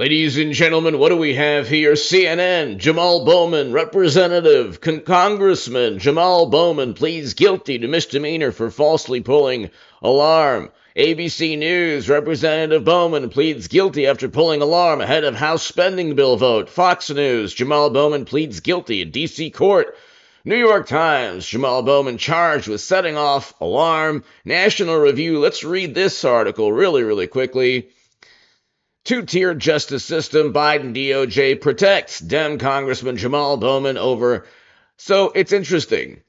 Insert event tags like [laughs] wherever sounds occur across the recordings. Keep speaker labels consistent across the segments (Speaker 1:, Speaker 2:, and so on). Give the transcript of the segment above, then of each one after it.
Speaker 1: Ladies and gentlemen, what do we have here? CNN, Jamal Bowman, Representative, Con- Congressman Jamal Bowman pleads guilty to misdemeanor for falsely pulling alarm. ABC News, Representative Bowman pleads guilty after pulling alarm ahead of House spending bill vote. Fox News, Jamal Bowman pleads guilty in D.C. court. New York Times, Jamal Bowman charged with setting off alarm. National Review, let's read this article really, really quickly. Two tiered justice system, Biden DOJ protects Dem Congressman Jamal Bowman over. So it's interesting.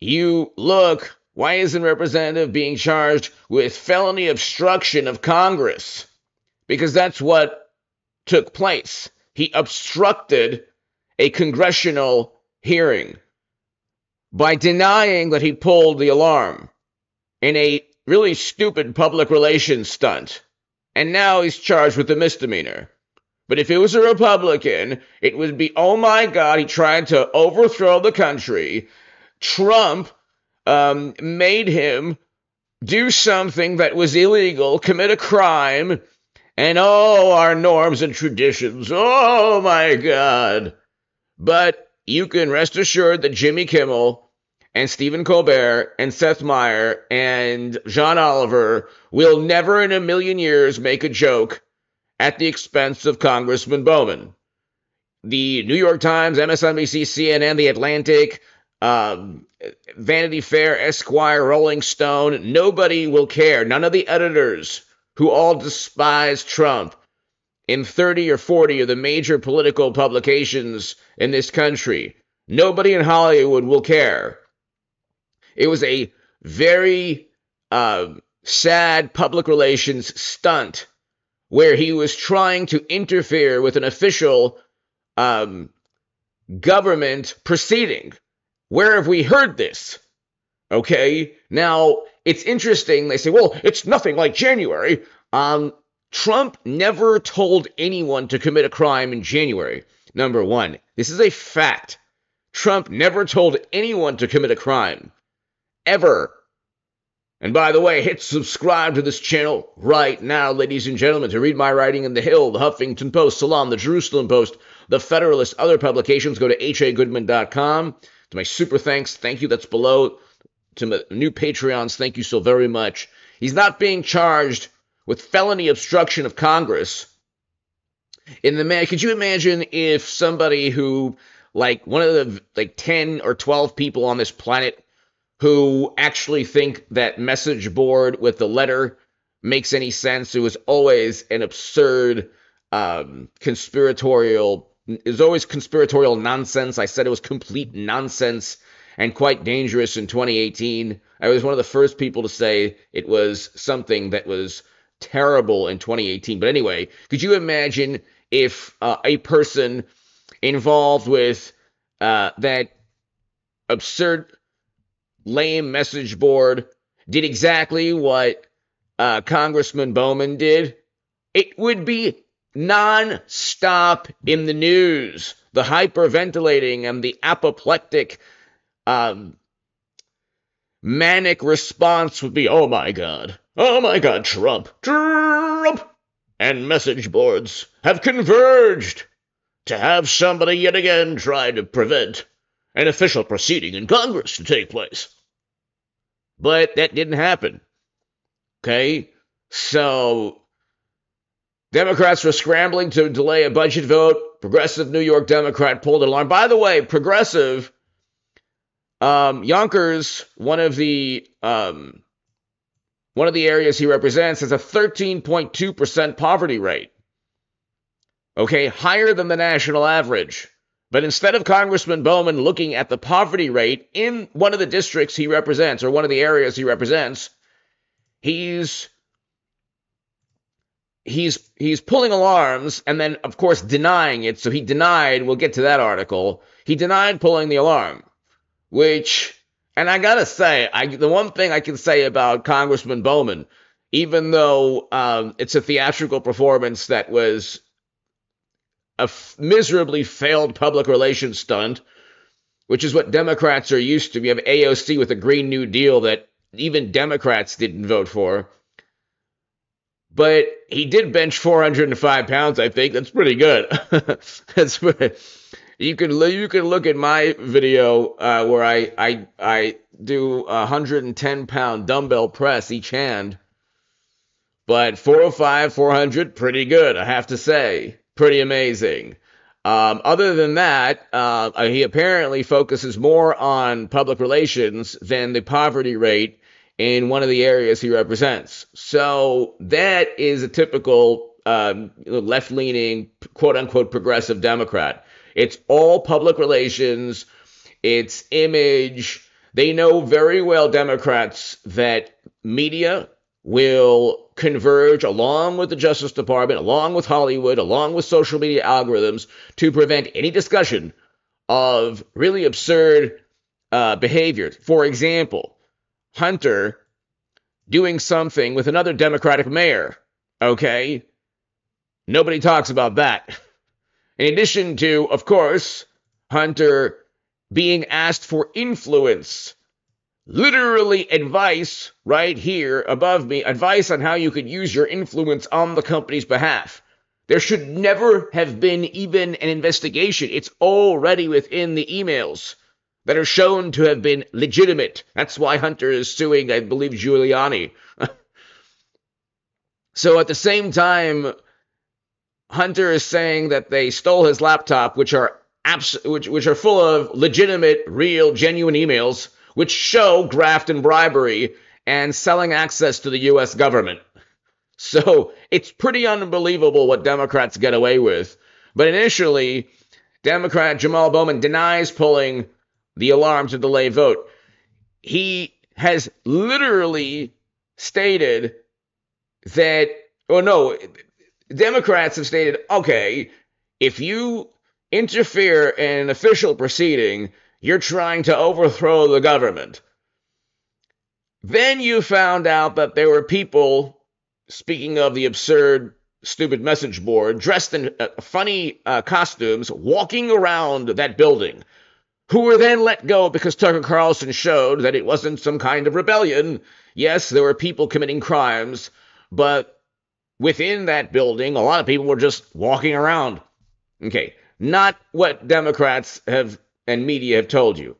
Speaker 1: You look, why isn't Representative being charged with felony obstruction of Congress? Because that's what took place. He obstructed a congressional hearing by denying that he pulled the alarm in a really stupid public relations stunt and now he's charged with a misdemeanor. But if it was a Republican, it would be, oh my God, he tried to overthrow the country. Trump um, made him do something that was illegal, commit a crime, and oh, our norms and traditions. Oh my God. But you can rest assured that Jimmy Kimmel and Stephen Colbert and Seth Meyer and John Oliver will never in a million years make a joke at the expense of Congressman Bowman. The New York Times, MSNBC, CNN, The Atlantic, um, Vanity Fair, Esquire, Rolling Stone, nobody will care. None of the editors who all despise Trump in 30 or 40 of the major political publications in this country. Nobody in Hollywood will care it was a very uh, sad public relations stunt where he was trying to interfere with an official um, government proceeding. Where have we heard this? Okay, now it's interesting. They say, well, it's nothing like January. Um, Trump never told anyone to commit a crime in January. Number one, this is a fact. Trump never told anyone to commit a crime ever. And by the way, hit subscribe to this channel right now, ladies and gentlemen, to read my writing in The Hill, The Huffington Post, Salon, The Jerusalem Post, The Federalist, other publications. Go to hagoodman.com. To my super thanks, thank you, that's below. To my new Patreons, thank you so very much. He's not being charged with felony obstruction of Congress. In the man, could you imagine if somebody who, like, one of the like 10 or 12 people on this planet who actually think that message board with the letter makes any sense. It was always an absurd um, conspiratorial. It was always conspiratorial nonsense. I said it was complete nonsense and quite dangerous in 2018. I was one of the first people to say it was something that was terrible in 2018. But anyway, could you imagine if uh, a person involved with uh, that absurd lame message board did exactly what uh, Congressman Bowman did, it would be non-stop in the news. The hyperventilating and the apoplectic, um, manic response would be, "Oh my God, oh my God, Trump, Trump," and message boards have converged to have somebody yet again try to prevent an official proceeding in Congress to take place. But that didn't happen. Okay? So Democrats were scrambling to delay a budget vote. Progressive New York Democrat pulled an alarm. By the way, progressive um, Yonkers, one of the um, one of the areas he represents, has a 13.2% poverty rate. Okay, higher than the national average. But instead of Congressman Bowman looking at the poverty rate in one of the districts he represents or one of the areas he represents, he's he's he's pulling alarms and then of course denying it. So he denied, we'll get to that article. He denied pulling the alarm, which and I got to say, I the one thing I can say about Congressman Bowman, even though um, it's a theatrical performance that was a f- miserably failed public relations stunt, which is what Democrats are used to. You have AOC with a Green New Deal that even Democrats didn't vote for. but he did bench 405 pounds. I think that's pretty good. [laughs] that's pretty, you can you can look at my video uh, where I I I do a 110 pound dumbbell press each hand. But 405, 400, pretty good, I have to say. Pretty amazing. Um, other than that, uh, he apparently focuses more on public relations than the poverty rate in one of the areas he represents. So that is a typical um, left leaning, quote unquote, progressive Democrat. It's all public relations, it's image. They know very well, Democrats, that media will converge along with the Justice Department, along with Hollywood, along with social media algorithms to prevent any discussion of really absurd uh, behaviors. For example, Hunter doing something with another Democratic mayor. Okay? Nobody talks about that. In addition to, of course, Hunter being asked for influence. Literally advice right here above me, advice on how you could use your influence on the company's behalf. There should never have been even an investigation. It's already within the emails that are shown to have been legitimate. That's why Hunter is suing, I believe, Giuliani. [laughs] so at the same time, Hunter is saying that they stole his laptop, which are abs- which, which are full of legitimate, real, genuine emails, which show graft and bribery and selling access to the U.S. government. So it's pretty unbelievable what Democrats get away with. But initially, Democrat Jamal Bowman denies pulling the alarm to delay vote. He has literally stated that, oh no, Democrats have stated, okay, if you interfere in an official proceeding, you're trying to overthrow the government. Then you found out that there were people, speaking of the absurd, stupid message board, dressed in uh, funny uh, costumes, walking around that building, who were then let go because Tucker Carlson showed that it wasn't some kind of rebellion. Yes, there were people committing crimes, but within that building, a lot of people were just walking around. Okay, not what Democrats have and media have told you.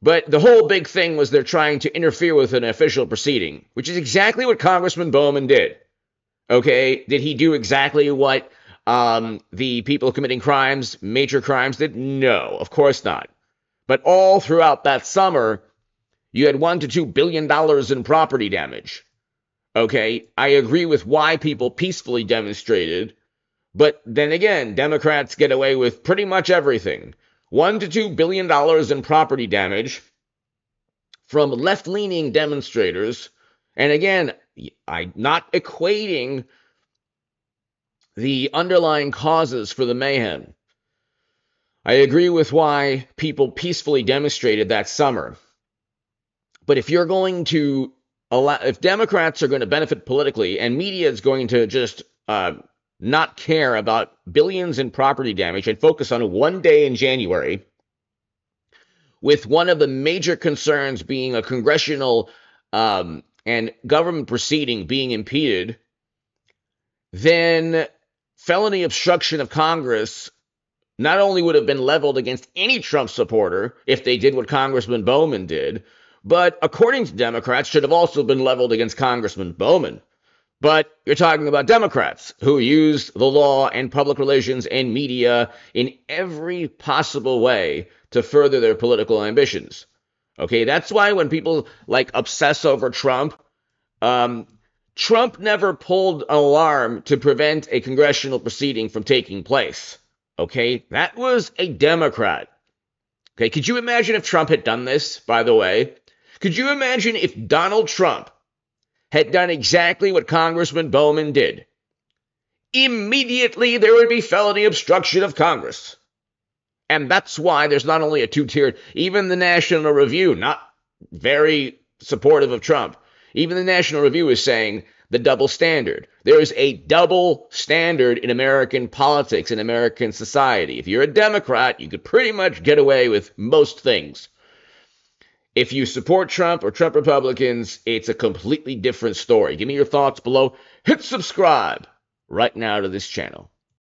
Speaker 1: But the whole big thing was they're trying to interfere with an official proceeding, which is exactly what Congressman Bowman did. Okay, did he do exactly what um, the people committing crimes, major crimes, did? No, of course not. But all throughout that summer, you had one to two billion dollars in property damage. Okay, I agree with why people peacefully demonstrated, but then again, Democrats get away with pretty much everything. One to two billion dollars in property damage from left leaning demonstrators. And again, I'm not equating the underlying causes for the mayhem. I agree with why people peacefully demonstrated that summer. But if you're going to allow, if Democrats are going to benefit politically and media is going to just uh, not care about billions in property damage and focus on one day in January, with one of the major concerns being a congressional um, and government proceeding being impeded, then felony obstruction of Congress not only would have been leveled against any Trump supporter if they did what Congressman Bowman did, but according to Democrats, should have also been leveled against Congressman Bowman. But you're talking about Democrats who used the law and public relations and media in every possible way to further their political ambitions. Okay, that's why when people like obsess over Trump, um, Trump never pulled an alarm to prevent a congressional proceeding from taking place. Okay, that was a Democrat. Okay, could you imagine if Trump had done this, by the way? Could you imagine if Donald Trump had done exactly what Congressman Bowman did, immediately there would be felony obstruction of Congress. And that's why there's not only a two tiered, even the National Review, not very supportive of Trump, even the National Review is saying the double standard. There is a double standard in American politics, in American society. If you're a Democrat, you could pretty much get away with most things. If you support Trump or Trump Republicans, it's a completely different story. Give me your thoughts below. hit subscribe right now to this channel.